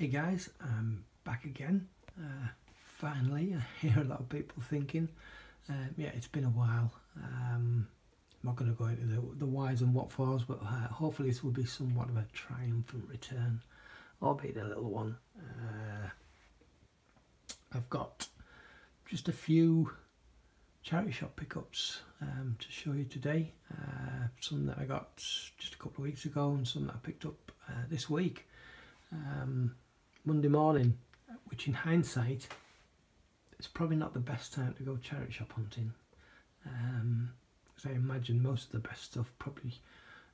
Hey guys, I'm back again. Uh, finally, I hear a lot of people thinking, uh, yeah, it's been a while. Um, I'm not going to go into the, the whys and what fors, but uh, hopefully this will be somewhat of a triumphant return, albeit a little one. Uh, I've got just a few charity shop pickups um, to show you today. Uh, some that I got just a couple of weeks ago and some that I picked up uh, this week. Um, Monday morning, which in hindsight, it's probably not the best time to go charity shop hunting. Um, because I imagine most of the best stuff probably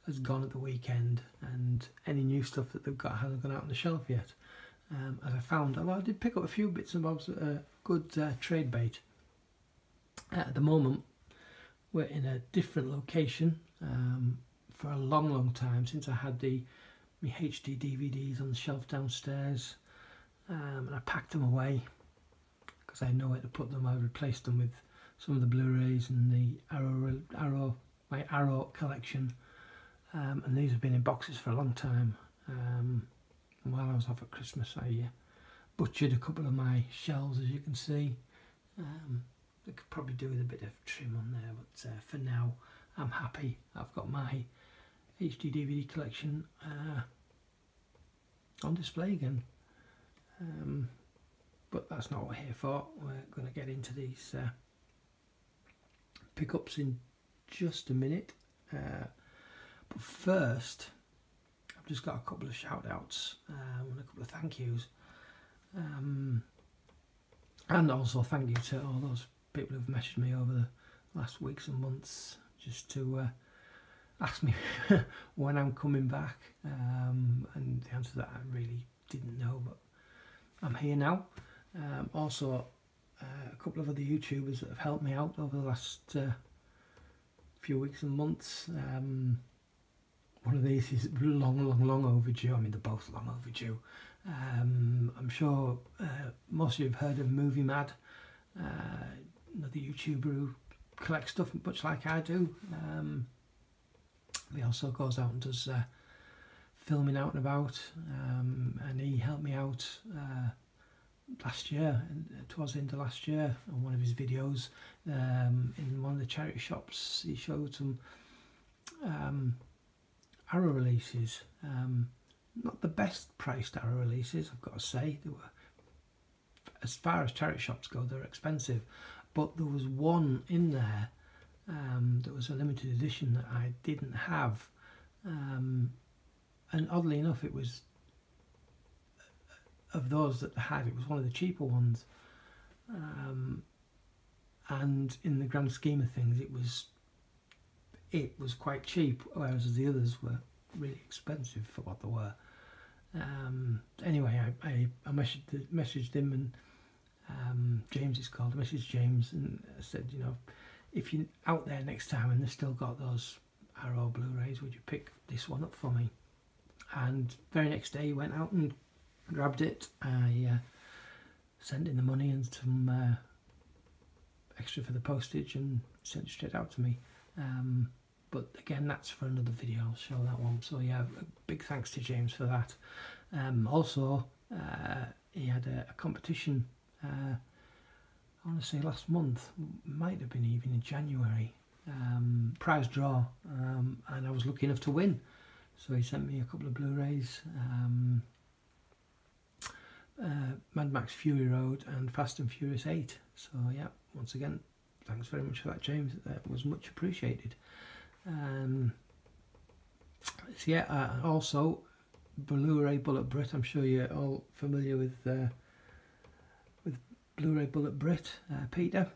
has gone at the weekend and any new stuff that they've got hasn't gone out on the shelf yet. Um, as I found, although I did pick up a few bits and bobs are good uh, trade bait. At the moment, we're in a different location um, for a long, long time since I had the my HD DVDs on the shelf downstairs um, and I packed them away because I know where to put them. I replaced them with some of the Blu-rays and the Arrow, Arrow, my Arrow collection, um, and these have been in boxes for a long time. Um, while I was off at Christmas, I uh, butchered a couple of my shelves, as you can see. Um, I could probably do with a bit of trim on there, but uh, for now, I'm happy. I've got my HD DVD collection uh, on display again. Um, but that's not what we're here for. We're going to get into these uh, pickups in just a minute. Uh, but first, I've just got a couple of shout outs uh, and a couple of thank yous. Um, and also thank you to all those people who've messaged me over the last weeks and months just to uh, ask me when I'm coming back. Um, and the answer to that I really didn't know, but I'm here now. Um, also, uh, a couple of other YouTubers that have helped me out over the last uh, few weeks and months. Um, one of these is long, long, long overdue. I mean, they're both long overdue. Um, I'm sure uh, most of you have heard of Movie Mad, uh, another YouTuber who collects stuff much like I do. Um, he also goes out and does uh, filming out and about, um, and he helped me out uh, last year, towards the end of last year, on one of his videos um, in one of the charity shops. He showed some um, arrow releases, um, not the best priced arrow releases, I've got to say. They were, as far as charity shops go, they're expensive, but there was one in there um, that was a limited edition that I didn't have. Um, and oddly enough, it was of those that I had, it was one of the cheaper ones. Um, and in the grand scheme of things, it was it was quite cheap, whereas the others were really expensive for what they were. Um, anyway, I, I, I messaged, messaged him and um, James is called. I messaged James and said, you know, if you're out there next time and they've still got those Arrow Blu-rays, would you pick this one up for me? And very next day he went out and grabbed it. I uh, sent in the money and some uh, extra for the postage and sent it straight out to me. Um, but again, that's for another video. I'll show that one. So yeah, big thanks to James for that. Um, also, uh, he had a, a competition. Uh, I want to say last month, might have been even in January. Um, prize draw, um, and I was lucky enough to win. So he sent me a couple of Blu-rays. Um, uh, Mad Max Fury Road and Fast and Furious 8. So yeah, once again, thanks very much for that, James. That was much appreciated. Um, so yeah, uh, also Blu-ray Bullet Brit. I'm sure you're all familiar with uh, with Blu-ray Bullet Brit. Uh, Peter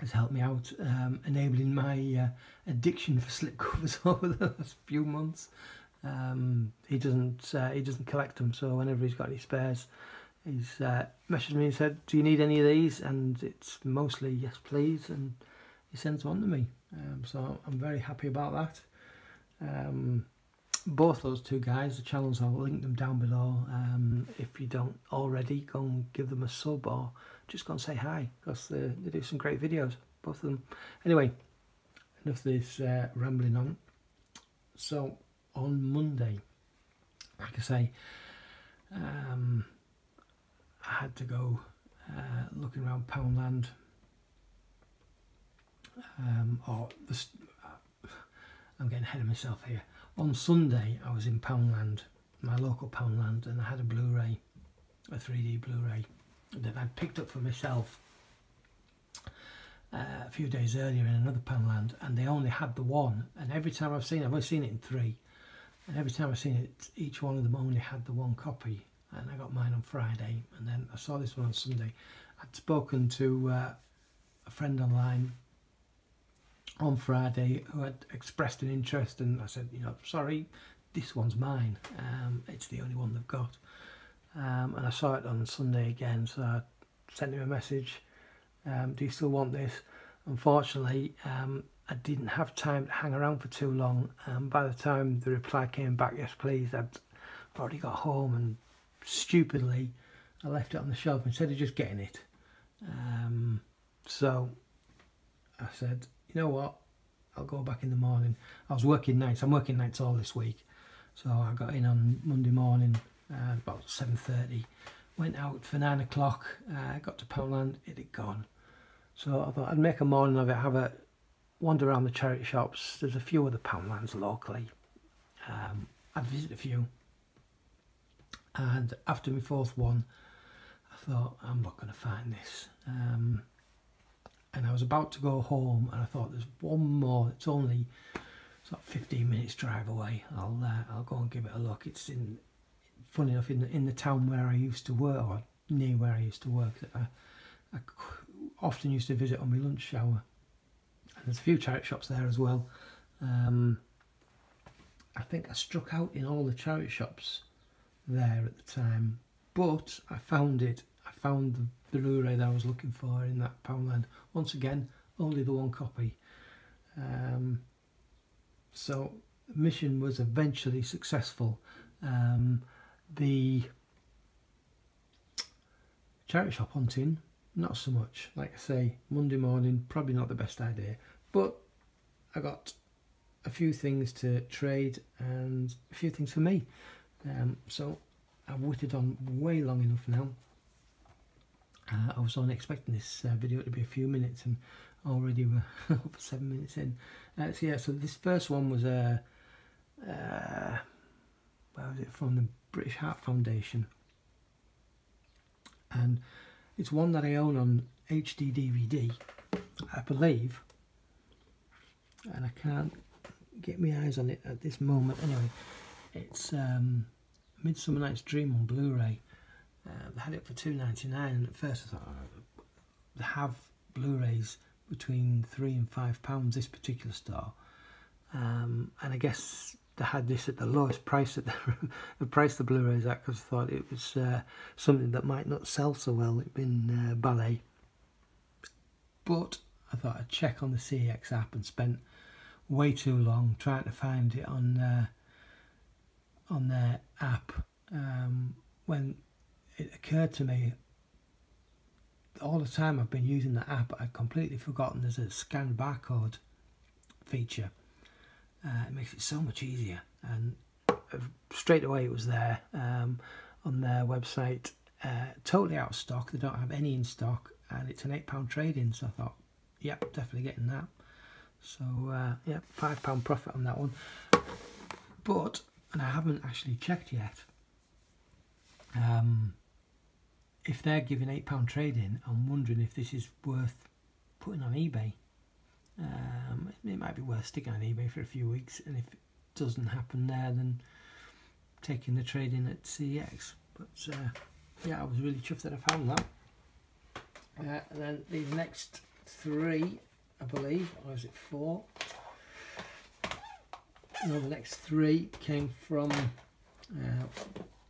has helped me out, um, enabling my uh, addiction for slipcovers over the last few months. Um, he doesn't uh, he doesn't collect them, so whenever he's got any spares, he's uh, messaged me and said, "Do you need any of these?" And it's mostly yes, please, and he sends them on to me. Um, so I'm very happy about that. Um, both those two guys, the channels, I'll link them down below. Um, if you don't already, go and give them a sub or just go and say hi because they, they do some great videos, both of them. Anyway, enough of this uh, rambling on. So on Monday. Like I say, um, I had to go uh, looking around Poundland. Um, or the, uh, I'm getting ahead of myself here. On Sunday, I was in Poundland, my local Poundland, and I had a Blu-ray, a 3D Blu-ray that I'd picked up for myself uh, a few days earlier in another Poundland, and they only had the one. And every time I've seen it, I've only seen it in three, and every time I've seen it, each one of them only had the one copy. And I got mine on Friday, and then I saw this one on Sunday. I'd spoken to uh, a friend online on Friday who had expressed an interest, and I said, you know, sorry, this one's mine. Um, it's the only one they've got. Um, and I saw it on Sunday again, so I sent him a message. Um, do you still want this? Unfortunately, um, I didn't have time to hang around for too long. Um, by the time the reply came back, yes please, I'd already got home and stupidly I left it on the shelf instead of just getting it. Um, so I said, you know what, I'll go back in the morning. I was working nights, I'm working nights all this week. So I got in on Monday morning, uh, about 7.30, went out for 9 o'clock, uh, got to Poundland, it had gone. So I thought I'd make a morning of it, have a wander around the charity shops. There's a few other Poundlands locally. Um, I'd visit a few. And after my fourth one, I thought, I'm not going to find this. Um, and I was about to go home and I thought there's one more, it's only sort of 15 minutes drive away. I'll uh, I'll go and give it a look. It's in, funny enough, in the, in the town where I used to work, or near where I used to work, that I, I often used to visit on my lunch hour. And there's a few charity shops there as well. Um, I think I struck out in all the charity shops there at the time, but I found it. Found the Blu-ray that I was looking for in that Poundland. Once again, only the one copy. Um, so the mission was eventually successful. Um, the charity shop hunting not so much. Like I say, Monday morning, probably not the best idea. But I got a few things to trade and a few things for me. Um, so I've waited on way long enough now. Uh, I was only expecting this uh, video to be a few minutes and already we're over seven minutes in. Uh, so yeah, so this first one was uh, uh, where was it from the British Heart Foundation. And it's one that I own on HD DVD, I believe, and I can't get my eyes on it at this moment. Anyway, it's um, Midsummer Night's Dream on Blu-ray. Uh, they had it for two ninety nine, and at first I thought oh, they have Blu-rays between three and five pounds. This particular store, um, and I guess they had this at the lowest price at the, price the Blu-rays at because I thought it was uh, something that might not sell so well. It'd been uh, ballet, but I thought I'd check on the CEX app and spent way too long trying to find it on uh, on their app. Um, when it occurred to me, all the time I've been using the app, I'd completely forgotten there's a scan barcode feature. Uh, it makes it so much easier. And uh, straight away it was there um, on their website. Uh, totally out of stock. They don't have any in stock. And it's an eight pound trade-in. So I thought yep definitely getting that. So uh, yeah five pound profit on that one. But and I haven't actually checked yet um, if they're giving eight pound trade-in I'm wondering if this is worth putting on eBay um, it might be worth sticking on eBay for a few weeks, and if it doesn't happen there, then taking the trade in at CEX. But uh, yeah, I was really chuffed that I found that. Uh, and then the next three, I believe, or is it four? No, the next three came from uh,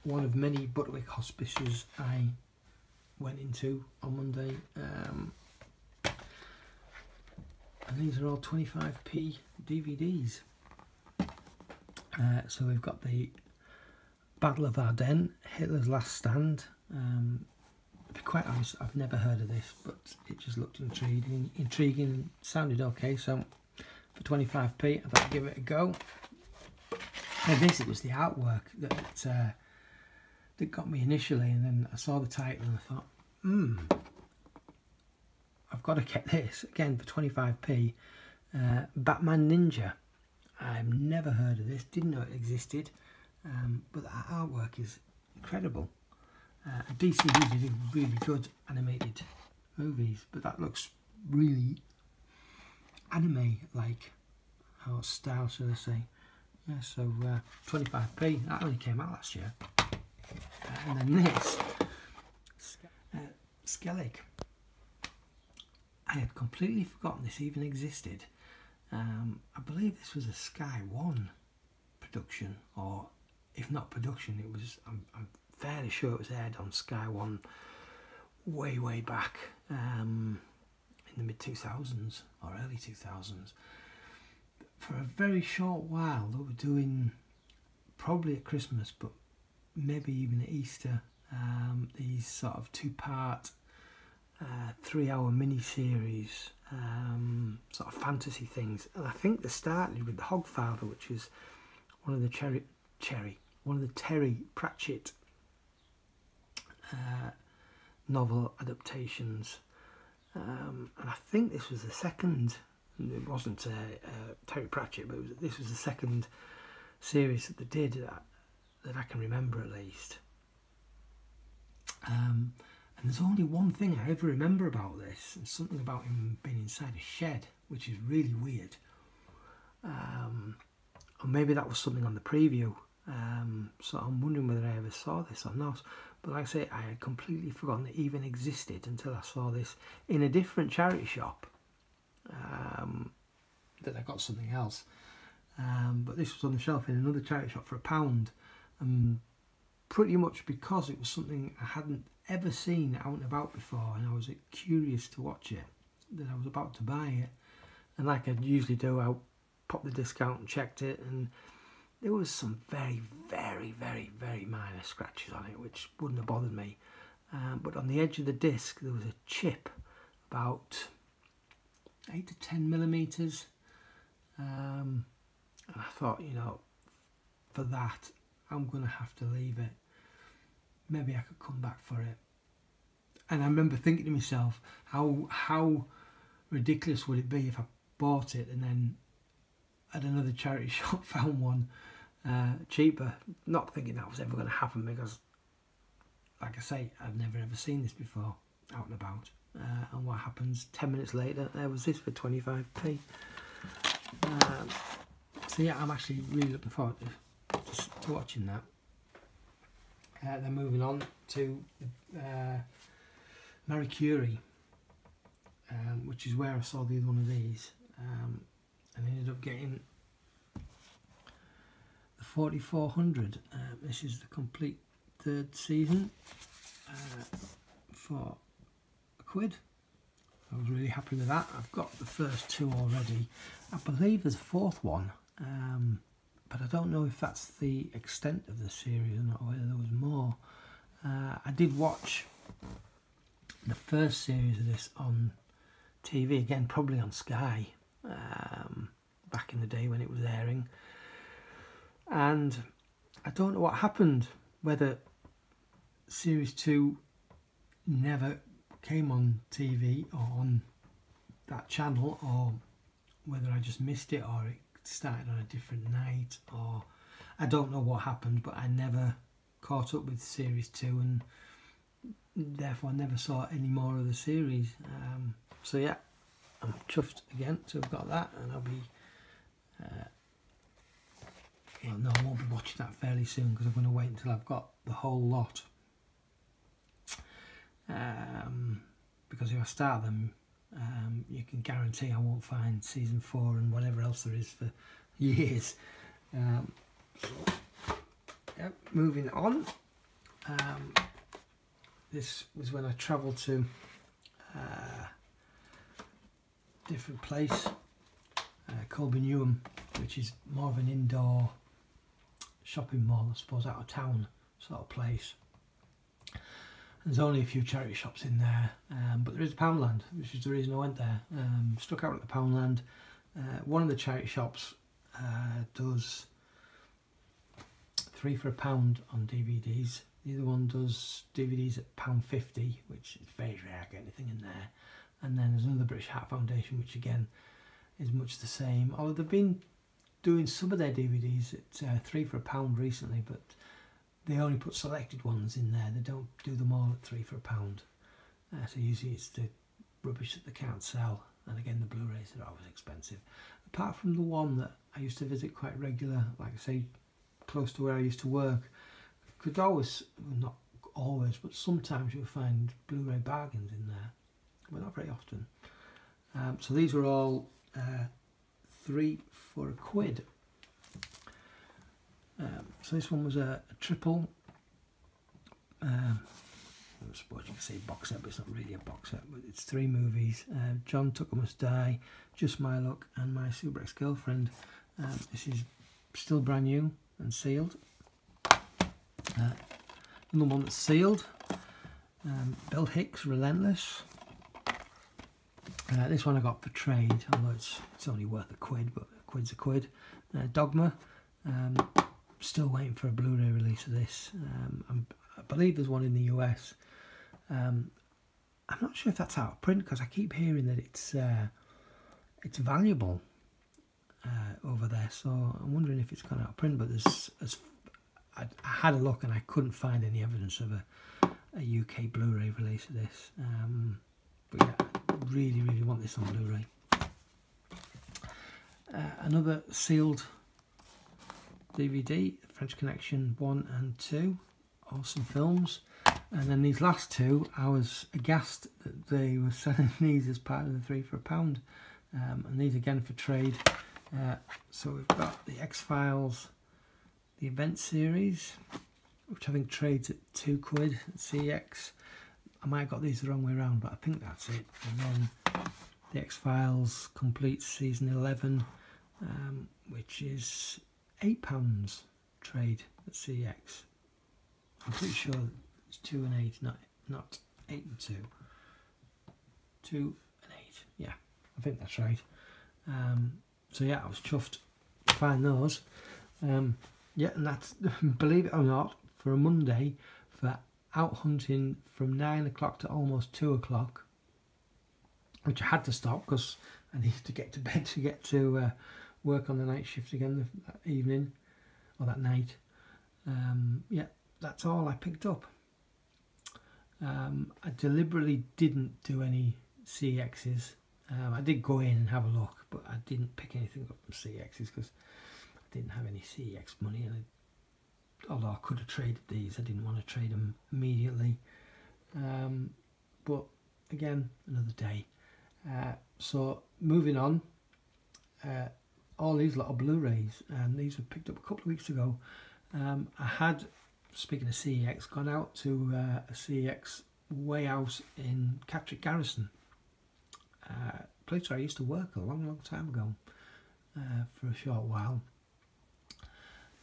one of many Butterwick hospices I went into on Monday. Um, and these are all 25p DVDs. Uh, so we've got the Battle of Ardennes, Hitler's Last Stand. Um, to be quite honest, I've never heard of this, but it just looked intriguing, intriguing, sounded okay. So for 25p, I thought I'd give it a go. And this it was the artwork that uh, that got me initially, and then I saw the title and I thought, hmm, I've got to get this again for 25p. Uh, Batman Ninja. I've never heard of this, didn't know it existed, um, but the artwork is incredible. Uh, DC usually do really good animated movies, but that looks really anime-like, or style, should I say. Yeah, so uh, 25p, that only came out last year. Uh, and then this, Skellig. I had completely forgotten this even existed. Um, I believe this was a Sky One production, or if not production, it was. I'm, I'm fairly sure it was aired on Sky One way, way back um, in the mid 2000s or early 2000s. For a very short while, they were doing probably at Christmas, but maybe even at Easter, um, these sort of two part uh, three hour mini series, um, sort of fantasy things. And I think they started with The Hogfather, which is one of the Cherry, Cherry, one of the Terry Pratchett uh, novel adaptations. Um, and I think this was the second, it wasn't uh, uh, Terry Pratchett, but was, this was the second series that they did that, that I can remember at least. Um, and there's only one thing I ever remember about this, and something about him being inside a shed, which is really weird. Um, or maybe that was something on the preview. Um, so I'm wondering whether I ever saw this or not. But like I say, I had completely forgotten it even existed until I saw this in a different charity shop. Um, that I got something else. Um, but this was on the shelf in another charity shop for a pound. And pretty much because it was something I hadn't ever seen out and about before and I was curious to watch it that I was about to buy it. And like I usually do I popped the discount and checked it and there was some very very very very minor scratches on it which wouldn't have bothered me. Um, but on the edge of the disc there was a chip about 8 to 10 millimeters. Um, and I thought you know for that I'm gonna have to leave it maybe I could come back for it. And I remember thinking to myself, how how ridiculous would it be if I bought it and then at another charity shop found one uh, cheaper? Not thinking that was ever going to happen because, like I say, I've never ever seen this before out and about. Uh, and what happens 10 minutes later, there was this for 25p. Um, so yeah, I'm actually really looking forward to, to watching that. Uh, then moving on to uh, Marie Curie, um, which is where I saw the other one of these, um, and ended up getting the 4400. Uh, this is the complete third season uh, for a quid. I was really happy with that. I've got the first two already. I believe there's a fourth one. Um, but I don't know if that's the extent of the series or not, whether there was more. Uh, I did watch the first series of this on TV, again, probably on Sky, um, back in the day when it was airing. And I don't know what happened, whether series two never came on TV or on that channel, or whether I just missed it or it started on a different night or I don't know what happened but I never caught up with series 2 and therefore I never saw any more of the series. Um, so yeah I'm chuffed again to have got that and I'll be uh, well no I won't be watching that fairly soon because I'm going to wait until I've got the whole lot. Um, because if I start them um, you can guarantee I won't find season four and whatever else there is for years. Um, yep, moving on. Um, this was when I travelled to a uh, different place, uh, Coulby Newham, which is more of an indoor shopping mall, I suppose, out of town sort of place. There's only a few charity shops in there, um, but there is Poundland, which is the reason I went there. Um, stuck out at the Poundland. Uh, one of the charity shops uh, does three for a pound on DVDs. The other one does DVDs at pound fifty, which is very rare to get anything in there. And then there's another British Heart Foundation, which again is much the same. Although they've been doing some of their DVDs at uh, three for a pound recently, but they only put selected ones in there. They don't do them all at three for a pound. Uh, so usually it's the rubbish that they can't sell. And again, the Blu-rays are always expensive. Apart from the one that I used to visit quite regular, like I say, close to where I used to work, could always, well, not always, but sometimes you'll find Blu-ray bargains in there, but not very often. Um, so these were all uh, three for a quid. Um, so this one was a, a triple. Um, I suppose you can say box set, but it's not really a box set. But it's three movies: uh, John Tucker Must Die, Just My Luck, and My Super Ex Girlfriend. Um, this is still brand new and sealed. Uh, another one that's sealed. Um, Bill Hicks, Relentless. Uh, this one I got for trade, although it's, it's only worth a quid, but a quid's a quid. Uh, Dogma. Um, still waiting for a Blu-ray release of this. Um, i believe there's one in the US. Um, I'm not sure if that's out of print because I keep hearing that it's uh, it's valuable uh, over there. So I'm wondering if it's gone out of print. But there's, as I, I, had a look and I couldn't find any evidence of a, a UK Blu-ray release of this. Um, but yeah, I really, really want this on Blu-ray. Uh, another sealed DVD, French Connection 1 and 2. Awesome films. And then these last two, I was aghast that they were selling these as part of the three for a pound. Um, and these again for trade. Uh, so we've got the X-Files, the event series, which I think trades at two quid CX. I might have got these the wrong way around, but I think that's it. And then the X-Files complete season 11, um, which is £8 trade at CX. I'm pretty sure it's 2 and 8, not, not 8 and 2. 2 and 8, yeah, I think that's right. Um, so yeah, I was chuffed to find those. Um, yeah, and that's, believe it or not, for a Monday, for out hunting from 9 o'clock to almost 2 o'clock, which I had to stop because I needed to get to bed to get to uh, work on the night shift again that evening or that night. Um, yeah, that's all I picked up. Um, I deliberately didn't do any CXs. Um, I did go in and have a look, but I didn't pick anything up from CXs because I didn't have any CX money. And I, although I could have traded these, I didn't want to trade them immediately. Um, but again, another day. Uh, so moving on. Uh, all these little Blu-rays and these were picked up a couple of weeks ago. Um, I had, speaking of CEX, gone out to uh, a CEX way out in Catterick Garrison, uh, place where I used to work a long, long time ago uh, for a short while.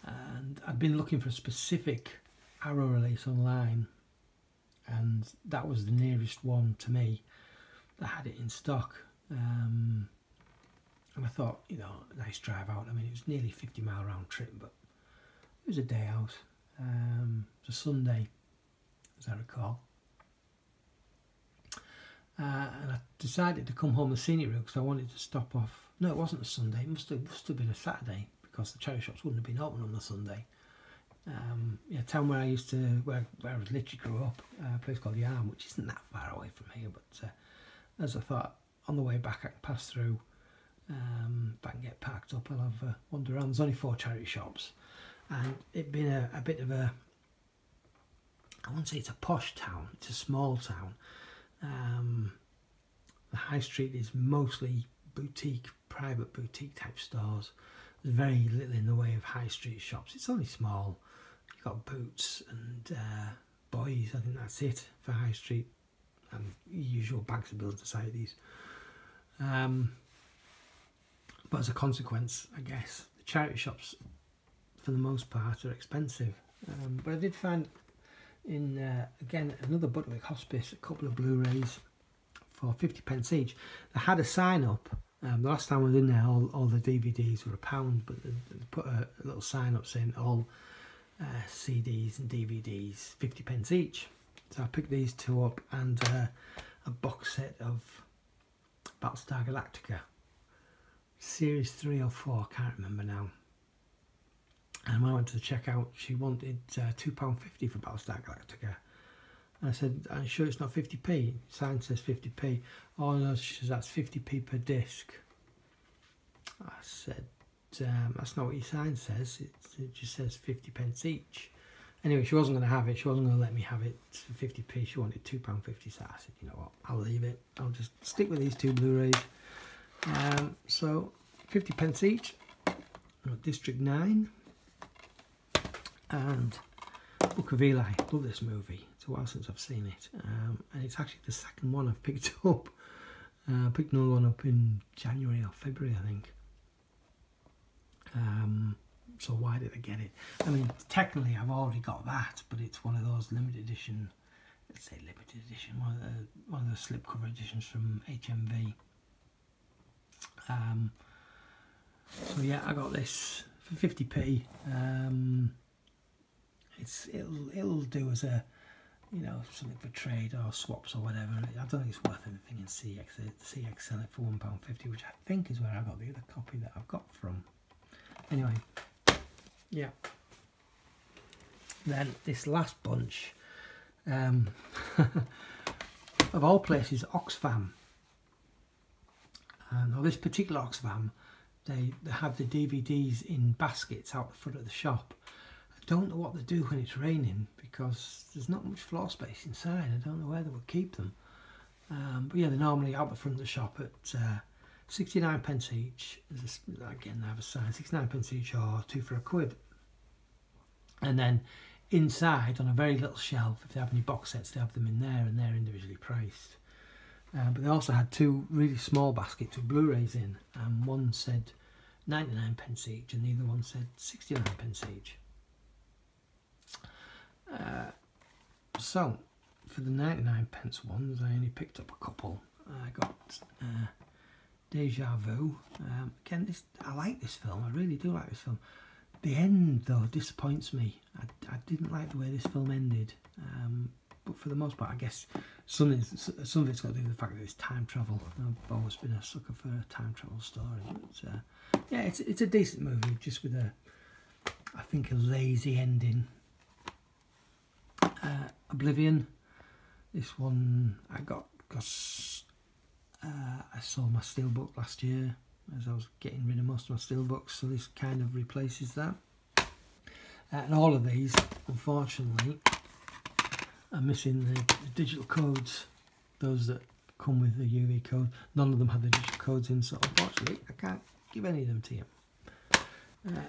And I'd been looking for a specific Arrow release online and that was the nearest one to me that had it in stock. Um, and I thought, you know, nice drive out. I mean, it was nearly 50 mile round trip, but it was a day out. Um, it was a Sunday, as I recall. Uh, and I decided to come home the scenic route because I wanted to stop off. No, it wasn't a Sunday. It must have, must have been a Saturday because the charity shops wouldn't have been open on the Sunday. Um, yeah, town where I used to, where, where I literally grew up, uh, a place called Yarm, which isn't that far away from here. But uh, as I thought, on the way back, I could pass through um, if I can get packed up, I'll have a wander around. There's only four charity shops, and it been a, a bit of a. I wouldn't say it's a posh town. It's a small town. Um, the high street is mostly boutique, private boutique type stores. There's very little in the way of high street shops. It's only small. You've got Boots and uh, Boyes. I think that's it for high street and usual Bags of Building Societies. Um, but as a consequence, I guess, the charity shops, for the most part, are expensive. Um, but I did find in, uh, again, another Butterwick Hospice, a couple of Blu-rays for 50 pence each. They had a sign up. Um, the last time I was in there, all, all the DVDs were a pound, but they, they put a, a, little sign up saying all uh, CDs and DVDs, 50 pence each. So I picked these two up and uh, a box set of Battlestar Galactica. Series 3 or 4, I can't remember now. And when I went to the checkout, she wanted uh, £2.50 for Battlestar Galactica. And I said, I'm sure it's not 50p. Sign says 50p. Oh no, she says that's 50p per disc. I said, um, that's not what your sign says. It, it, just says 50 pence each. Anyway, she wasn't going to have it. She wasn't going to let me have it for 50p. She wanted £2.50. So I said, you know what, I'll leave it. I'll just stick with these two Blu-rays. Um, so 50 pence each. District 9 and Book of Eli. Love this movie. It's a while since I've seen it, um, and it's actually the second one I've picked up. Uh, I picked another one up in January or February, I think. Um, so why did I get it? I mean, technically I've already got that, but it's one of those limited edition, let's say limited edition, one of the one of the slipcover editions from HMV. Um, so yeah, I got this for 50p. Um, it's it'll it'll do as a you know something for trade or swaps or whatever. I don't think it's worth anything in CX. CX sell it for one pound fifty, which I think is where I got the other copy that I've got from. Anyway, yeah. Then this last bunch, um, of all places, Oxfam. On this particular Oxfam, they, they have the DVDs in baskets out the front of the shop I don't know what they do when it's raining because there's not much floor space inside. I don't know where they would keep them. Um, but yeah, they're normally out the front of the shop at uh, 69 pence each. A, again, they have a sign 69 pence each or two for a quid. And then inside on a very little shelf, if they have any box sets, they have them in there and they're individually priced. Uh, but they also had two really small baskets with Blu-rays in, and one said 99 pence each, and the other one said 69 pence each. Uh, so, for the 99 pence ones, I only picked up a couple. I got uh, Deja Vu. Um, again, this I like this film. I really do like this film. The end, though, disappoints me. I, I didn't like the way this film ended. Um, for the most part, I guess some, some of it's got to do with the fact that it's time travel. I've always been a sucker for a time travel story. But, uh, yeah, it's, it's a decent movie, just with a, I think, a lazy ending uh, Oblivion. This one I got because uh, I saw my steelbook last year as I was getting rid of most of my steelbooks, so this kind of replaces that. Uh, and all of these, unfortunately, are missing the, digital codes, those that come with the UV code. None of them have the digital codes in, so unfortunately I can't give any of them to you. Uh,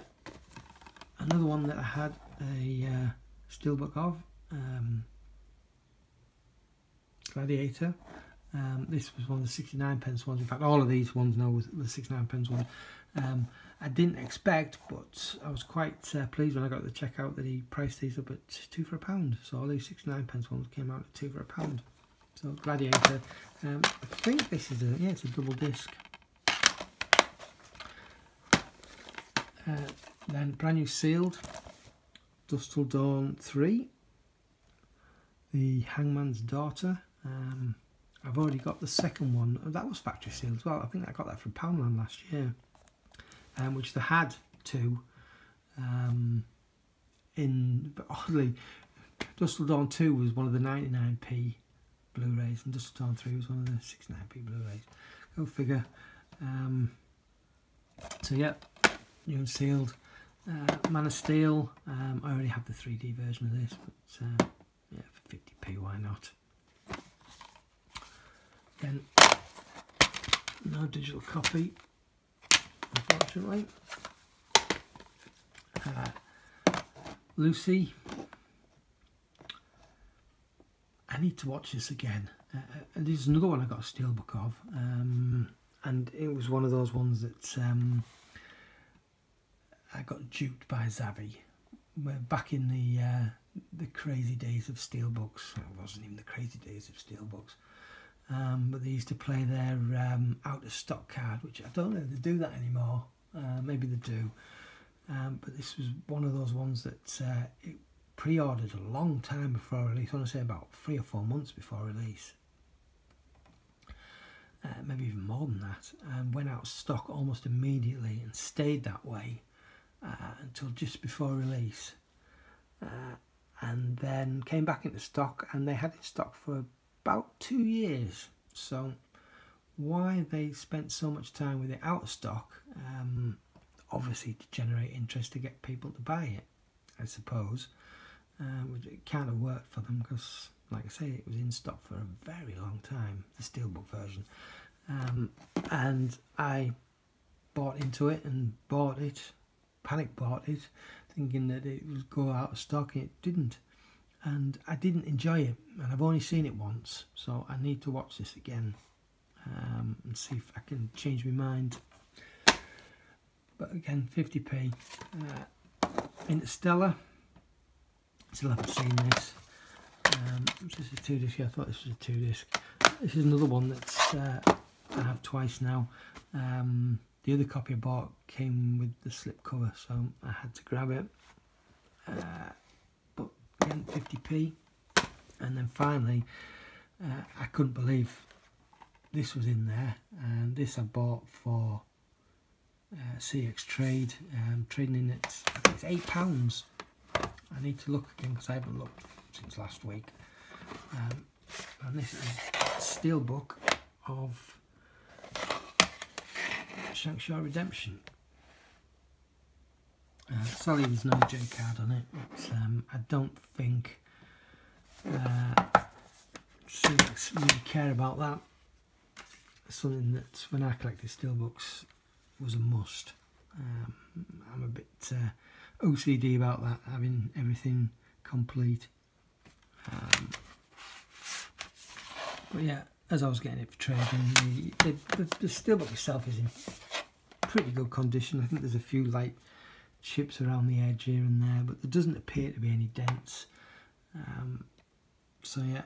another one that I had a uh, steelbook of um, Gladiator. Um, this was one of the 69 pence ones. In fact, all of these ones now was the 69 pence one. Um, I didn't expect, but I was quite uh, pleased when I got the checkout that he priced these up at two for a pound. So all these 69 pence ones came out at two for a pound. So Gladiator. Um, I think this is a yeah, it's a double disc. Uh, then brand new sealed Dusk Till Dawn 3 the Hangman's Daughter. Um, I've already got the second one. That was factory sealed as well. I think I got that from Poundland last year, um, which they had two. Um, in but oddly, Dawn 2 was one of the 99p Blu-rays, and Dawn 3 was one of the 69p Blu-rays. Go figure. Um, so yeah, new and sealed. Uh, Man of Steel. Um, I already have the 3D version of this, but. Uh, yeah, for 50p, why not? Then, no digital copy, unfortunately. Uh, Lucy. I need to watch this again. Uh, uh, and this is another one I got a steelbook of. Um, and it was one of those ones that um, I got duped by Zavvi. Back in the uh, the crazy days of steelbooks. It wasn't even the crazy days of steelbooks. Um, but they used to play their um, out of stock card, which I don't know if they do that anymore. Uh, maybe they do. Um, but this was one of those ones that uh, it pre-ordered a long time before release. I want to say about three or four months before release. Uh, maybe even more than that, and went out of stock almost immediately and stayed that way uh, until just before release. Uh, and then came back into stock, and they had it in stock for about two years. So, why they spent so much time with it out of stock, um, obviously to generate interest to get people to buy it, I suppose. Uh, it kind of worked for them because, like I say, it was in stock for a very long time, the steelbook version. Um, and I bought into it and bought it, panic bought it, thinking that it would go out of stock. And it didn't. And I didn't enjoy it. And I've only seen it once, so I need to watch this again um, and see if I can change my mind. But again, 50p. Uh, Interstellar. Still haven't seen this. Um, this is a two disc. I thought this was a two disc. This is another one that's uh, I have twice now. Um, the other copy I bought came with the slip cover, so I had to grab it. Uh, again, 50p. And then finally, uh, I couldn't believe this was in there. And this I bought for uh, CX Trade, um, trading in think it's £8. I need to look again because I haven't looked since last week. Um, and this is a steelbook of Shankshaw Redemption. Uh, sorry there's no J card on it, um, I don't think uh, really care about that. Something that when I collected steelbooks was a must. Um, I'm a bit uh, OCD about that, having everything complete. Um, but yeah, as I was getting it for trading, the, the, the, the steelbook itself is in pretty good condition. I think there's a few light chips around the edge here and there, but there doesn't appear to be any dents. Um, so yeah,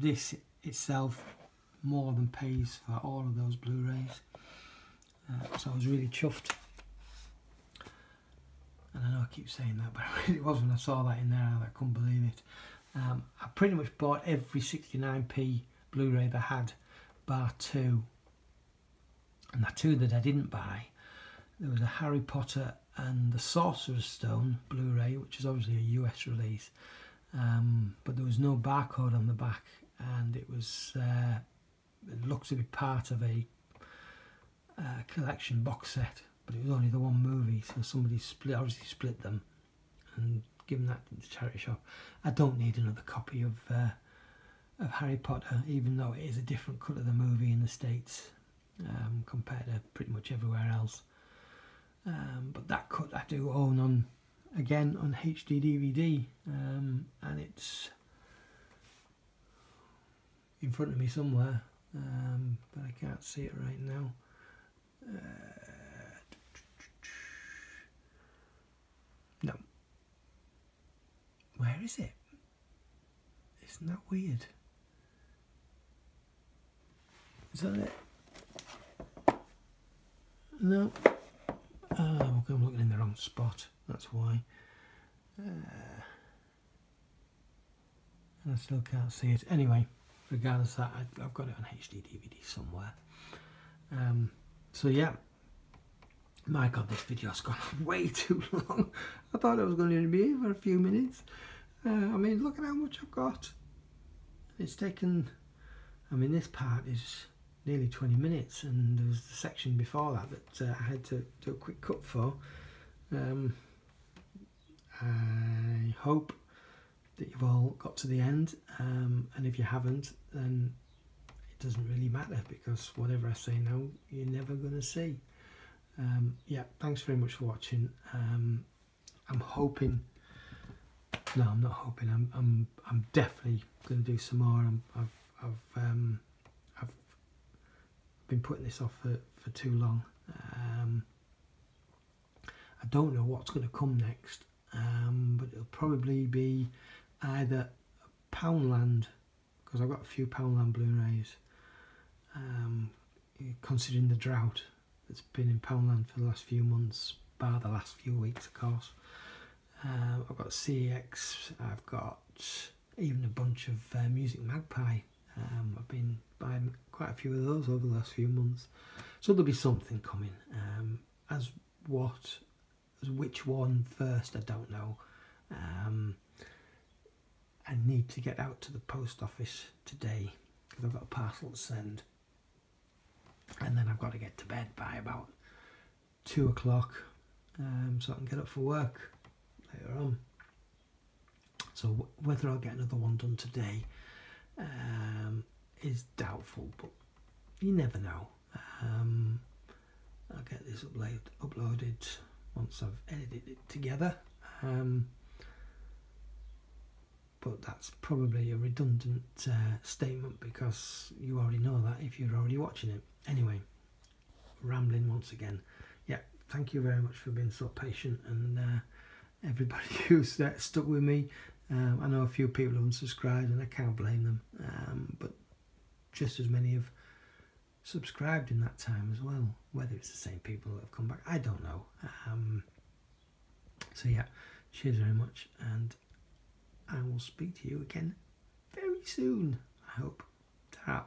this itself more than pays for all of those Blu-rays. Uh, so I was really chuffed. And I know I keep saying that, but it really was when I saw that in there, I couldn't believe it. Um, I pretty much bought every 69p Blu-ray they had, bar two. And the two that I didn't buy, there was a Harry Potter and the Sorcerer's Stone Blu-ray, which is obviously a US release, um, but there was no barcode on the back, and it was uh, it looked to be part of a uh, collection box set, but it was only the one movie, so somebody split obviously split them and given that to the charity shop. I don't need another copy of uh, of Harry Potter, even though it is a different cut of the movie in the States um, compared to pretty much everywhere else. Um, but that cut I do own on, again, on HD DVD, um, and it's in front of me somewhere, um, but I can't see it right now. Uh, no. Where is it? Isn't that weird? Is that it? No. Oh, I'm looking in the wrong spot. That's why. Uh, and I still can't see it. Anyway, regardless that, I, have got it on HD DVD somewhere. Um, so yeah. My god, this video's gone way too long. I thought it was going to be here for a few minutes. Uh, I mean, look at how much I've got. It's taken, I mean, this part is nearly 20 minutes and there was the section before that that uh, I had to do a quick cut for. Um, I hope that you've all got to the end um, and if you haven't then it doesn't really matter because whatever I say now you're never going to see. Um, yeah, thanks very much for watching. Um, I'm hoping, no I'm not hoping, I'm, I'm, I'm definitely going to do some more. i have I've um, been putting this off for, for too long. Um, I don't know what's going to come next, um, but it'll probably be either Poundland, because I've got a few Poundland Blu-rays, um, considering the drought that's been in Poundland for the last few months, bar the last few weeks, of course. Um, I've got CEX, I've got even a bunch of uh, Music Magpie. Um, I've been buying quite a few of those over the last few months. So there'll be something coming. Um, as what, as which one first, I don't know. Um, I need to get out to the post office today because I've got a parcel to send. And then I've got to get to bed by about two o'clock um, so I can get up for work later on. So whether I'll get another one done today um, is doubtful, but you never know. Um, I'll get this upload, uploaded once I've edited it together. Um, but that's probably a redundant uh, statement because you already know that if you're already watching it. Anyway, rambling once again. Yeah, thank you very much for being so patient and uh, everybody who's uh, stuck with me. Um, I know a few people have unsubscribed and I can't blame them, um, but just as many have subscribed in that time as well. Whether it's the same people that have come back, I don't know. Um, so yeah, cheers very much and I will speak to you again very soon, I hope. Ta